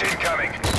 Incoming.